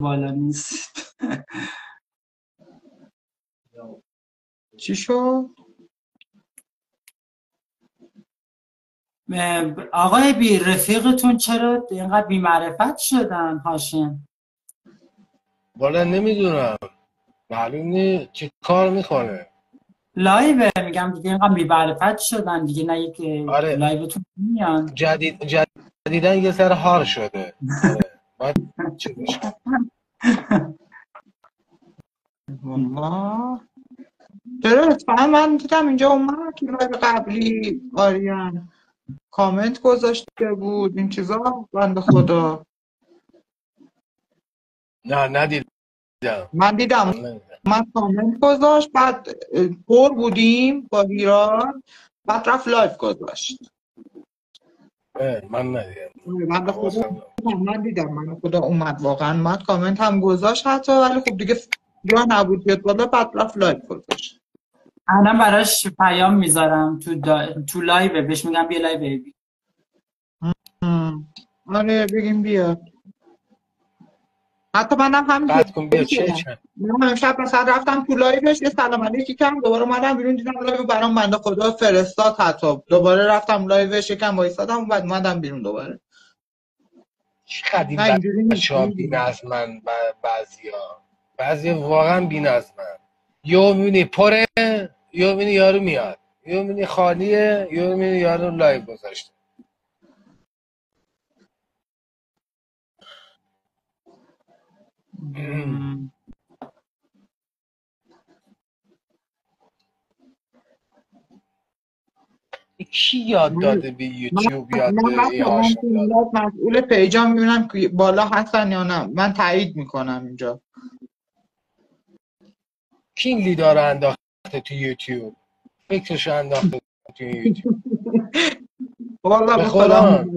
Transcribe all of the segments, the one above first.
بالا نیست. چی شد؟ آقای بی رفیقتون چرا اینقدر بی معرفت شدن هاشم؟ والا نمی‌دونم. معلوم نی چی کار می‌کنه؟ لایو میگم دیگه اینقدر بی معرفت شدن. دیگه نه یک آره. لایوتون میان جدید جدیدن یه سر هار شده. باید چیزش. والله. چرا اتفاقا من دیدم اینجا اومد لایو قبلی آریان کامنت گذاشته بود این چیزا بنده خدا. نه ندیدم. من دیدم. من کامنت گذاشت بعد پر بودیم با هیران بعد رفت لایف گذاشت. من ندیدم. بنده خدا حواسم نبود. من دیدم من خدا اومد واقعا. اومد کامنت هم گذاشت حتی ولی خب دیگه جا نبود بیاد بالا بعد رفت لایف گذاشت. الان براش پیام می‌ذارم تو دا... تو لایو بهش میگم بیا لایو بیبی هم. آره بگیم بیاد حتی منم هم قطع کن بیا چه چه؟ من امشب مثلا رفتم تو لایوش یه سلام علیکی کردم دوباره اومدم بیرون دیدم لایو برام بنده خدا فرستاد حتی. دوباره رفتم لایوش یکم وایسادم و بعد اومدم بیرون دوباره. چقدر این نه اینجوری نیست بچه ها بی نظمن بعضی واقعا بی نظمن. یهو می‌بینی پره یهو می‌بینی یارو میاد. یهو می‌بینی خالیه یهو می‌بینی یارو live گذاشته. کی یاد داده به یوتیوب یاد من مسئول پیجام می‌بینم که بالا هستن یا نه. من تایید می‌کنم اینجا. کی رو انداخته تو یوتیوب. فکرشو انداخته تو یوتیوب. والا به به خدا. قرآن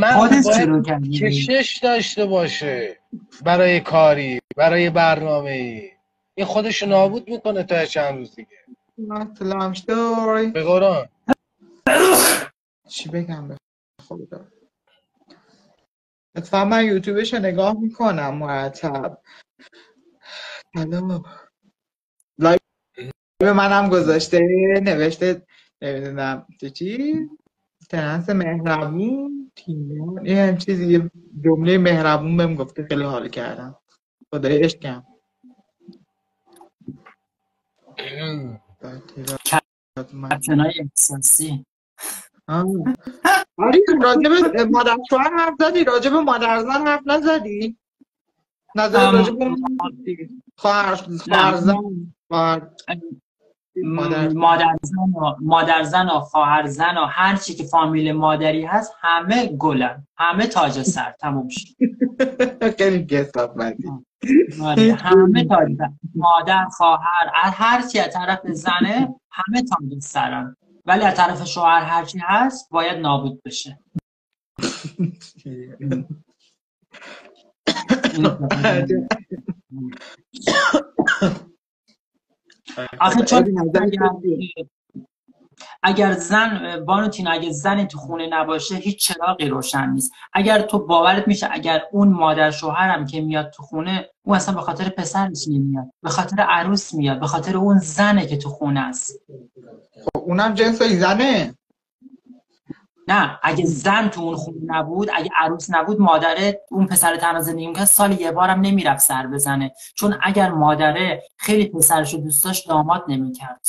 من باید کشش داشته باشه برای کاری برای برنامه ای این خودشو نابود می‌کنه تا چند روز دیگه. اسلام story به قرآن. چی بگم به خدا؟ اتفاقا من یوتیوبش رو نگاه می‌کنم مرتب الو live منم گذاشته نوشته نمی‌دونم. تو چی؟ trans مهربون تیمون یه هم چیزی یه جمله مهربون بهم گفته خیلی حال کردم. خدای عشقم. کپشنای احساسی. آری راجب مادر شوهر حرف زدی راجب مادر زن حرف نزدی. نظر راجب خواهر خواهر زن. خواهر مادر زن و مادر زن و خواهر زن و هر چی که فامیل مادری هست همه گلن. همه تاج سر. تموم شد. خیلی آره. همه تاج سر. مادر خواهر هر چی از طرف زنه همه تاج سرن. ولی از طرف شوهر هر چی هست باید نابود بشه. آخه چون اگر؟ اگر زن بانوتین اگر زنی تو خونه نباشه هیچ چراغی روشن نیست. اگر تو باورت میشه اگر اون مادر شوهرم که میاد تو خونه اون اصلا به خاطر پسرش نمیاد. به خاطر عروس میاد. به خاطر اون زنه که تو خونه است. خب اونم جنس زنه. نه اگه زن تو اون خونه نبود اگه عروس نبود مادره اون پسر تنها زندگی می‌کرد سال یه بارم نمی‌رفت سر بزنه. چون اگر مادره خیلی پسرش رو دوست داشت داماد نمی‌کرد.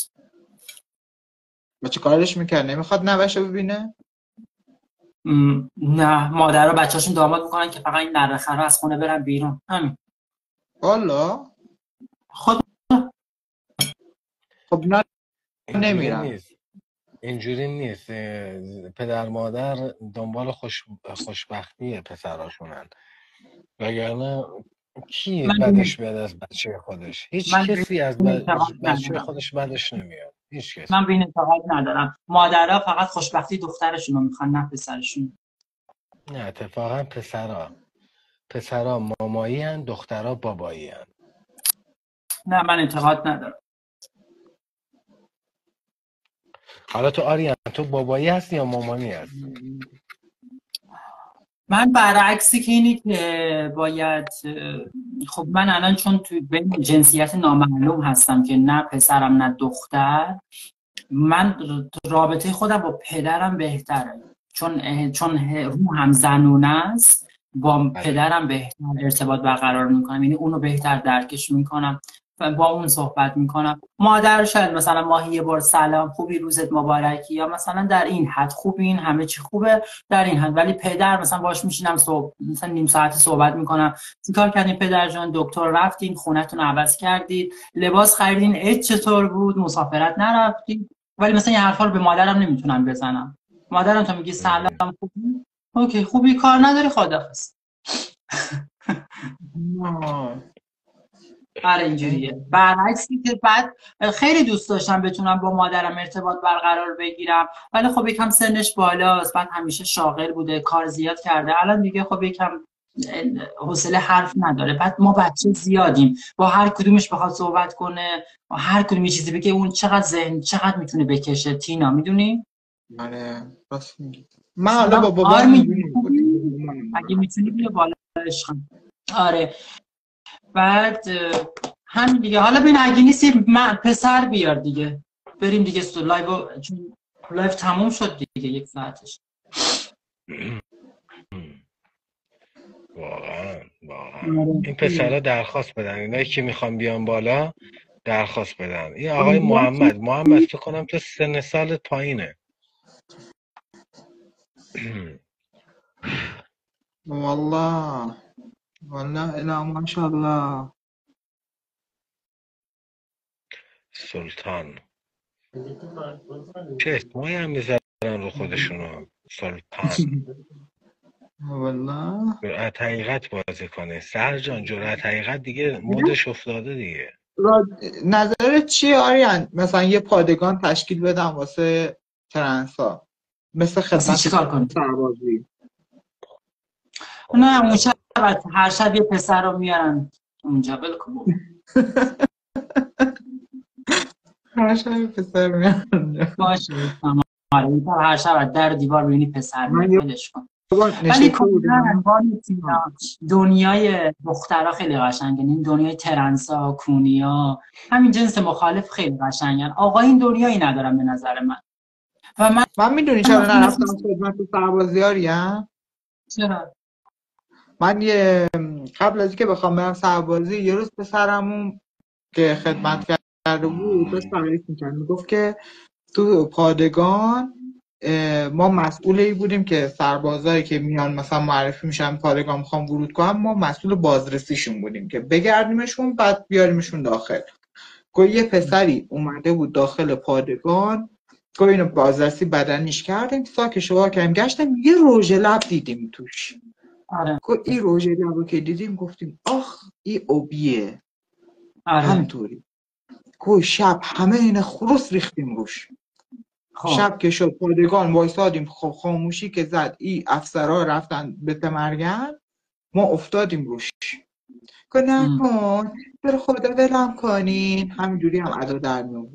و چه کارش می‌کرد؟ نمی‌خواد نوشه ببینه؟ م، نه. مادرها بچه‌هاشون داماد می‌کنن که فقط این نرخرا از خونه برن بیرون. همین. والا؟ خود خب نه اینجوری نمیرم. نیست. اینجوری نیست پدر مادر دنبال خوش خوشبختی پسراشونن. وگرنه کی بدش بیاد از بچه خودش؟ هیچ کسی از بچه خودش بدش نمیاد. هیچ کس من به این اعتقاد ندارم. مادرها فقط خوشبختی دخترشون رو می‌خوان نه پسرشون. نه اتفاقا پسرا. پسرا مامایی هن دخترا بابایی هن. نه من اعتقاد ندارم. حالا تو آریان تو بابایی هستی یا مامانی هستی؟ من برعکسی که اینی که باید خب من الان چون توی بین جنسیت نامعلوم هستم که نه پسرم نه دختر من رابطه خودم با پدرم بهتره. چون چون رو هم زنونه است با بله. پدرم بهتر ارتباط برقرار می‌کنم. یعنی اونو بهتر درکش می‌کنم. با اون صحبت می‌کنم. مادر شاید مثلا ماهی یه بار سلام خوبی روزت مبارکی یا مثلا در این حد خوبین همه چی خوبه در این حد. ولی پدر مثلا باش میشینم صبح مثلا نیم ساعت صحبت می‌کنم. چیکار کردین پدر جان؟ دکتر رفتین خونتون عوض کردید لباس خریدین چطور بود؟ مسافرت نرفتید ولی مثلا این حرفا رو به مادرم نمی‌تونم بزنم. مادرم تا میگی سلام خوبی؟ اوکی خوبی کار نداری خدافظ آره اینجوریه. برعکسی که بعد خیلی دوست داشتم بتونم با مادرم ارتباط برقرار بگیرم. ولی خب یکم سنش بالاست. بعد همیشه شاغل بوده کار زیاد کرده. الان دیگه خب یکم حوصله حرف نداره. بعد ما بچه زیادیم. با هر کدومش بخواد صحبت کنه با هر کدوم یه چیزی بگه اون چقدر ذهن چقدر می‌تونه بکشه. تینا می‌دونی؟ آره راست میگی. من حالا با بابا آره اگه می‌تونی بیا بالا عشقم. آره. بعد همین دیگه. حالا ببین اگه نیست یه من پسر بیار دیگه. بریم دیگه سو لایو چون لایو تموم شد دیگه یک ساعتش. واقعا واقعا. آره. این پسرها درخواست بدن. اینایی که می‌خوان بیان بالا درخواست بدن. این آقای محمد محمد فکر کنم تو سن سالت پایینه. والله. والله الا ماشاءالله سلطان. چه اسمایی هم می‌ذارن رو خودشونو. سلطان. والله. جرأت حقیقت بازی کنه. سهر جان جرأت حقیقت دیگه مدش افتاده دیگه. را- نظرت چیه آریان؟ مثلا یه پادگان تشکیل بدم واسه ترنسا. مثل خدمت چیکار؟ سربازی. نه اون هر شب یه پسر رو میارن اونجا. بلکن هر شب پسر میاد باشه. آره هر شب از در دیوار ببینی پسر ولش کن. ولی کلا دنیای دخترها خیلی قشنگن این دنیای ترنسا کونیا همین جنس مخالف خیلی قشنگن. آقا این دنیایی ندارم به نظر من. و من من می‌دونی چرا نرفتم خدمت سربازی آریان چرا؟ من یه قبل از اینکه بخوام برم سربازی یه روز پسرمون که خدمت کرده بود داشت تعریف می‌کرد. می‌گفت که تو پادگان ما مسئول این بودیم که سربازایی که میان مثلا معرفی میشن پادگان می‌خوام ورود کنم ما مسئول بازرسیشون بودیم که بگردیمشون بعد بیاریمشون داخل. گویا یه پسری اومده بود داخل پادگان گویا اینو بازرسی بدنیش کردیم ساکش رو کردیم گشتم یه روژ لب دیدیم توش. آره. گفت این روژ لب رو که دیدیم گفتیم آخ این اوبیه آره. همینطوری. گوی شب همه این خروس ریختیم روش. خب. شب که شد پادگان وایسادیم خب خاموشی که زد ای افسرها رفتن به تمرگن ما افتادیم روش. گفت نکن برو خدا ولم کنین. همینجوری هم ادا در می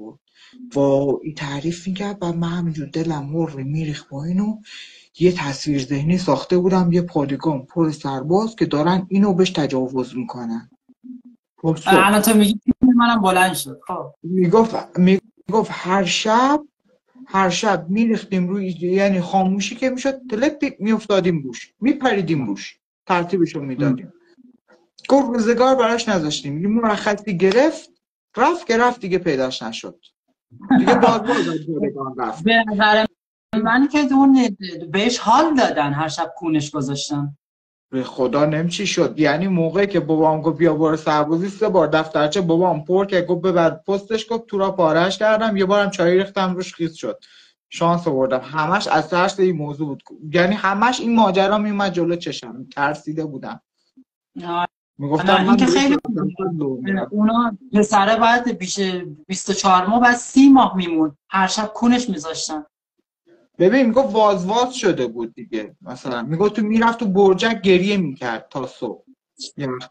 با این تعریف می‌کرد و من همینجور دلم مر میریخت با اینو. یه تصویر ذهنی ساخته بودم یه پادگان پر سرباز که دارن اینو بهش تجاوز می‌کنن. خب صبح. الان تو میگی منم بلند شد. خب. می‌گفت می‌گفت هر شب هر شب میریختیم روی یعنی خاموشی که می‌شد تلک میافتادیم روش. میپریدیم روش. ترتیبشو می‌دادیم. گفت روزگار براش نذاشتیم. یه مرخصی گرفت. رفت که رفت دیگه پیداش نشد. دیگه باز باز از پادگان رفت. به نظر من که اون بهش حال دادن هر شب کونش گذاشتن. به خدا نم چی شد. یعنی موقعی که بابام گفت بیا برو سربازی سه بار دفترچه بابام پر که گفت ببر پستش گفت تو را پارش کردم. یه بارم چای ریختم روش خیس شد. شانس آوردم. همش از ترس این موضوع بود. یعنی همش این ماجرا میومد جلو چشم. ترسیده بودم. آره، می‌گفتم این من که خیلی اونا پسره باید بیش 24 ماه بعد 30 ماه میمون هر شب کونش میذاشتن. ببین می‌گفت وازواز شده بود دیگه. مثلا می‌گفت تو می‌رفت تو برجک گریه می‌کرد تا صبح.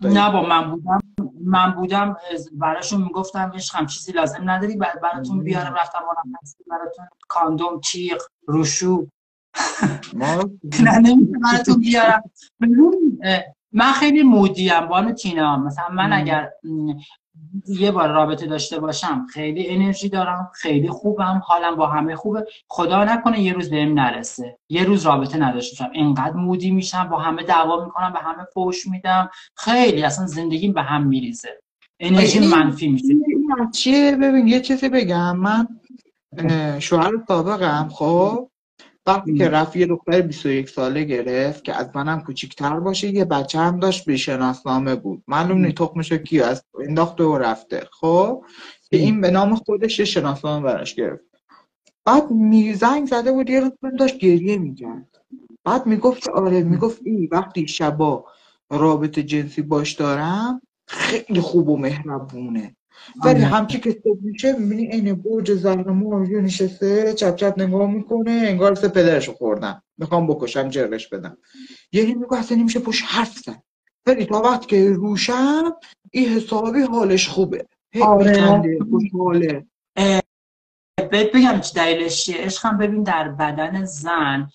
نه با من بودم. من بودم براشون می‌گفتم عشقم چیزی لازم نداری بعد براتون بیارم. رفتم مرخصی براتون کاندوم تیغ روشو. نه. نمیشه براتون بیارم. من خیلی مودیم بانو تینا مثلا من. اگر یه بار رابطه داشته باشم خیلی انرژی دارم خیلی خوبم حالم با همه خوبه. خدا نکنه یه روز بهم نرسه. یه روز رابطه نداشته باشم. اینقدر مودی میشم با همه دعوا می‌کنم به همه فوش میدم. خیلی اصلا زندگیم به هم میریزه. انرژی این- منفی میشه. چیه؟ ببین یه چیزی بگم. من شوهر سابقم خب؟ وقتی که رفت یه دختر 21 ساله گرفت که از منم کوچیکتر باشه یه بچه هم داشت به شناسنامه بود. معلوم نی تخمشو کی از انداخته و رفته. خب؟ که این به نام خودش یه شناسنامه براش گرفت. بعد می زنگ زده بود یه روز داشت گریه می‌کرد. بعد می‌گفت آره می‌گفت این وقتی شبا رابطه جنسی باش دارم خیلی خوب و مهربونه. ولی. همچی که صبح میشه می‌بینی عین برج زهرمار یه نشسته چپ چپ نگاه می‌کنه انگار سه پدرشو خوردم می‌خوام بکشم جرش بدم. یعنی میگه اصلا نمیشه پشت حرف زد. ولی تا وقتی که روشم این حسابی حالش خوبه. آره. خوشحاله بهت بگم دلیلش چیه؟ عشقم ببین در بدن زن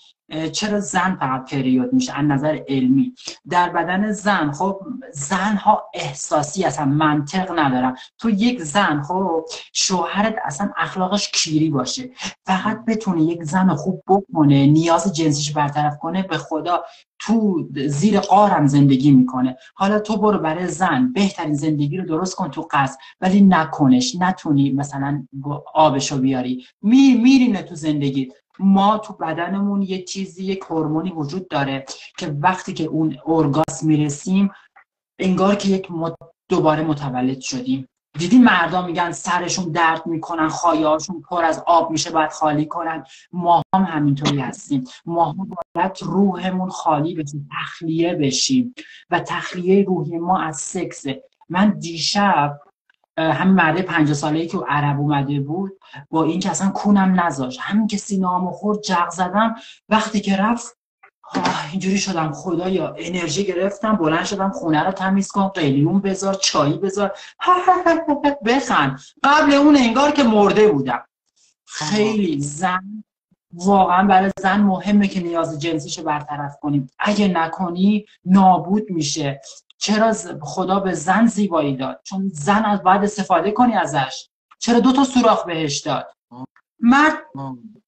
چرا زن فقط پریود میشه؟ از نظر علمی. در بدن زن خب زن ها احساسی اصلا منطق ندارن. تو یک زن خب شوهرت اصلا اخلاقش کیری باشه. فقط بتونه یک زن خوب بکنه نیاز جنسیش برطرف کنه به خدا تو زیر قارم زندگی می‌کنه. حالا تو برو برای زن بهترین زندگی رو درست کن تو قصد ولی نکنش نتونی مثلا آبشو بیاری. می میرینه تو زندگی. ما تو بدنمون یه چیزی یک هورمونی وجود داره که وقتی که اون اورگاسم می‌رسیم انگار که یک. دوباره متولد شدیم. دیدی مردا میگن سرشون درد می‌کنن خایهاشون پر از آب میشه باید خالی کنن. ما هم همینطوری هستیم. ما هم باید روحمون خالی بشه تخلیه بشیم. و تخلیه روحی ما از سکسه. من دیشب همین مرده پنجاه ساله ای که عرب اومده بود با این که اصلا کونم نذاشت. همین که سینه‌هامو خورد جغ زدم. وقتی که رفت اینجوری شدم خدایا انرژی گرفتم بلند شدم خونه رو تمیز کن قلیون بذار چایی بذار. بخند قبل اون انگار که مرده بودم. خیلی زن واقعا برای زن مهمه که نیاز جنسیشو برطرف کنیم. اگه نکنی نابود میشه. چرا خدا به زن زیبایی داد؟ چون زن از باید استفاده کنی ازش. چرا دو تا سوراخ بهش داد؟ مرد.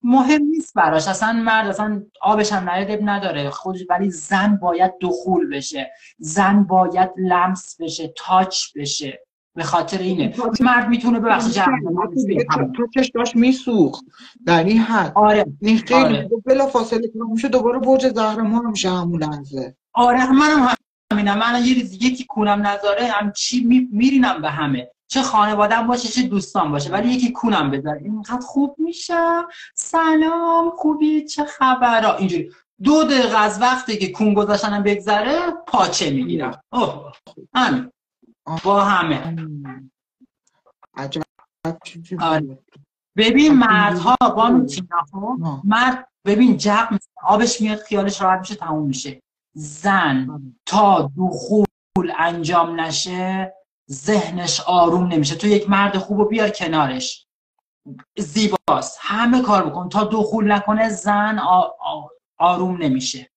مهم نیست براش. اصلا مرد اصلا آبش هم نرید اب نداره. خودش ولی زن باید دخول بشه. زن باید لمس بشه تاچ بشه. به خاطر اینه. مرد می‌تونه ببخشید. جواب تو چش داشت میسوخت. در این حد. آره. این خیلی آره. بلا فاصله میشه دوباره برج زهرمار میشه همون لحظه. آره. منم همینم. من یکی کونم نذاره هم چی می- میرینم به همه. چه خانوادم باشه چه دوستان باشه. ولی یکی کونم بذاره اینقدر خوب میشم سلام خوبی؟ چه خبرا اینجوری. دو دقیقه از وقتی که کون گذاشتنم بگذره پاچه می‌گیرم. اوه همین. با همه. عجب آره. ببین مردها اینجوری بانو بود. تینا خب. مرد ببین جق آبش میاد خیالش راحت میشه تموم میشه. زن تا دخول انجام نشه ذهنش آروم نمیشه. تو یک مرد خوب رو بیار کنارش. زیباست. همه کار بکن. تا دخول نکنه زن آروم نمیشه.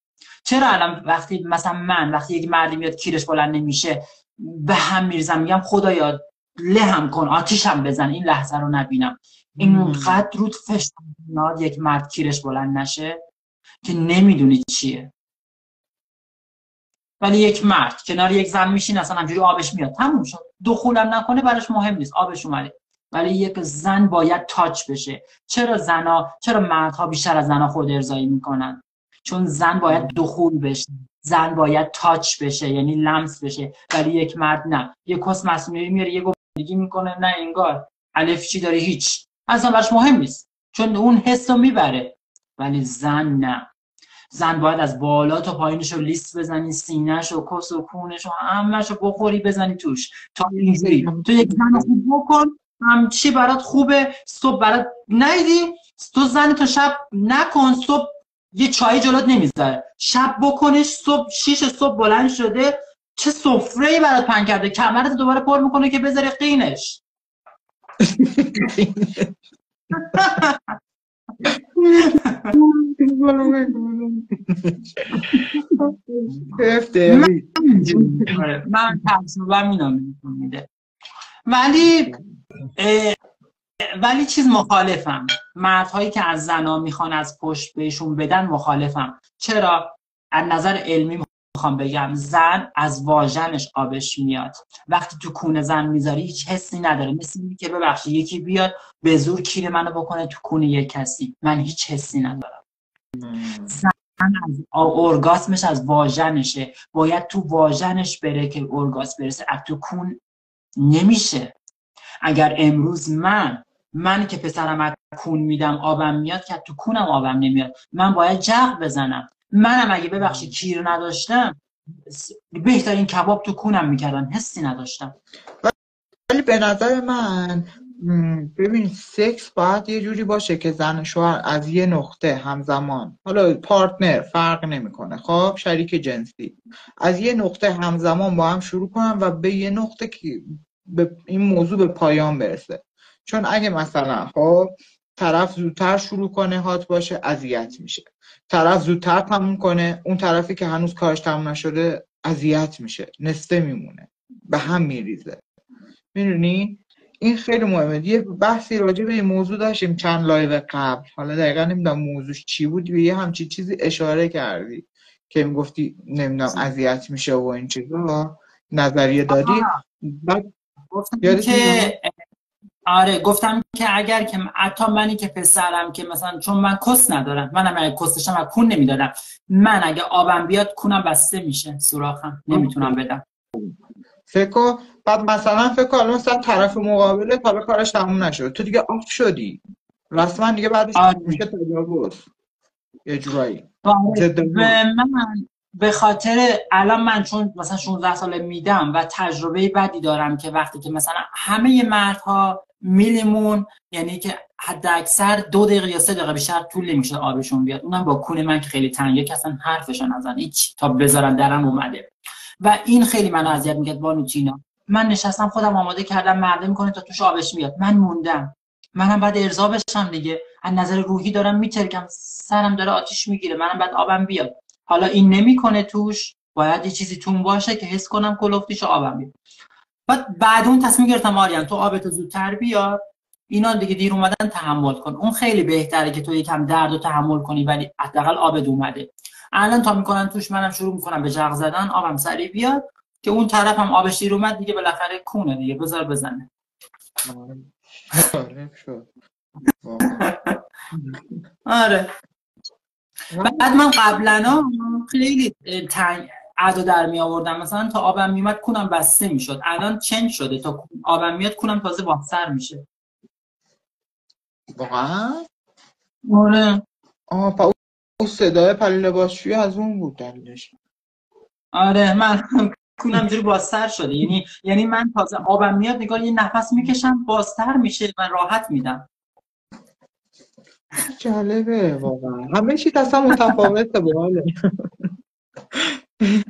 چرا الان وقتی مثلا من وقتی یک مردی میاد کیرش بلند نمیشه به هم میرزم میگم خدایا لهم کن آتیشم بزن این لحظه رو نبینم. اینقدر رود میاد یک مرد کیرش بلند نشه که نمی‌دونی چیه. ولی یک مرد کنار یک زن میشین اصلا همجوری آبش میاد. تموم شد. دخولم نکنه براش مهم نیست. آبش اومده. ولی یک زن باید تاچ بشه. چرا زنا چرا مردها بیشتر از زنها خود ارضایی می‌کنن؟ چون زن باید دخول بشه. زن باید تاچ بشه یعنی لمس بشه. ولی یک مرد نه. یک کس مسئولی میاره یه دیگه می‌کنه. نه انگار الف چی داره؟ هیچ. اصلا براش مهم نیست. چون اون حس می‌بره. ولی زن نه. زن باید از بالا تا پایینش رو لیست بزنی سینهش و کس و کونش و همش رو بخوری بزنی توش. تا اینجوری. تو یک زن خوب بکن. هم چی برات خوبه؟ صبح برات نیدی. تو زن تو شب نکن. صبح یه چای جلوت نمی‌ذاره. شب بکنش. صبح شیش صبح بلند شده. چه سفره ای برات پهن کرده؟ کمرت دوباره پر می‌کنه که بذاری قینش. من تجربه اینا میده ولی ولی چیز مخالفم. مردهایی که از زنا می‌خوان از پشت بهشون بدن مخالفم. چرا؟ از نظر علمی می‌خوام بگم زن از واژنش آبش میاد. وقتی تو کونه زن می‌ذاری هیچ حسی نداره. مثل اینی که ببخشید یکی بیاد به زور کیر منو بکنه تو کونه یک کسی. من هیچ حسی ندارم. زن از ارگاسمش از واژنشه. باید تو واژنش بره که ارگاسم برسه. از تو کون نمیشه. اگر امروز من من که پسرم کون میدم آبم میاد که تو کونم آبم نمیاد. من باید جغ بزنم. منم اگه ببخشید کیر نداشتم بهترین کباب تو کونم می‌کردم حسی نداشتم. ولی به نظر من ببین سکس باید یه جوری باشه که زن و شوهر از یه نقطه همزمان حالا پارتنر فرق نمی‌کنه خب؟ شریک جنسی. از یه نقطه همزمان با هم شروع کنن و به یه نقطه که به این موضوع به پایان برسه. چون اگه مثلا خب طرف زودتر شروع کنه hot باشه اذیت میشه. طرف زودتر تموم کنه اون طرفی که هنوز کارش تموم نشده اذیت میشه نصفه میمونه به هم میریزه. می‌دونی؟ این خیلی مهمه. یه بحثی راجع به این موضوع داشتیم چند live قبل. حالا دقیقا نمی‌دونم موضوعش چی بود به یه همچین چیزی اشاره کردی که می‌گفتی نمی‌دونم اذیت میشه و این چیزا. نظریه دادی؟ بعد که آره گفتم که اگر که حتی منی که پسرم که مثلا چون من کس ندارم منم اگه کس داشتم از کون نمی‌دادم. من اگه آبم بیاد کونم بسته میشه سوراخم. نمی‌تونم بدم. فکر بعد مثلا فکر کن الان مثلا طرف مقابله حالا کارش تموم نشد. تو دیگه آف شدی. رسما دیگه بعدش آره. میشه تجاوز. یه جورایی. آره. من به خاطر الان من چون مثلا 16 ساله میدم و تجربه بدی دارم که وقتی که مثلا همه مردها میلیمون یعنی که حد اکثر دو دقیقه یا سه دقیقه بیشتر طول نمیشه آبشون بیاد. اونم با کون من که خیلی تنگه که اصلا حرفشو نزن. هیچ تا بذارن درم اومده. و این خیلی منو اذیت می‌کرد بانو تینا من نشستم خودم آماده کردم مرده می‌کنه تا توش آبش میاد من موندم. منم بعد ارضا بشم دیگه. از نظر روحی دارم میترکم. سرم داره آتیش می‌گیره. منم بعد آبم بیاد. حالا این نمی‌کنه توش. باید یه چیزی تون باشه که حس کنم کلفتیش و آبم بیاد بعد بعد اون تصمیم گرفتم آریان تو آبتو زودتر بیار. اینا دیگه دیر اومدن تحمل کن. اون خیلی بهتره که تو یکم درد رو تحمل کنی ولی حداقل آبت اومده. الان تا می‌کنن توش منم شروع می‌کنم به جغ زدن آبم سریع بیاد که اون طرف هم آبش دیر اومد دیگه بالاخره کونه دیگه. بذار بزنه. آره. آره. بعد من قبلا خیلی تنگ ادا در می آوردم. مثلا تا آبم میومد کونم بسته می‌شد. الان چنج شده. تا آبم میاد کونم تازه بازتر میشه. واقعا؟ آره. آه پا اون صدای پلی لباسشویی از اون بود دلیلش. آره من کونم جوری بازتر شده. یعنی یعنی من تازه آبم میاد نگاه یه نفس می‌کشم بازتر میشه و راحت میدم. جالبه واقعا. همه چی اصلا متفاوته باحاله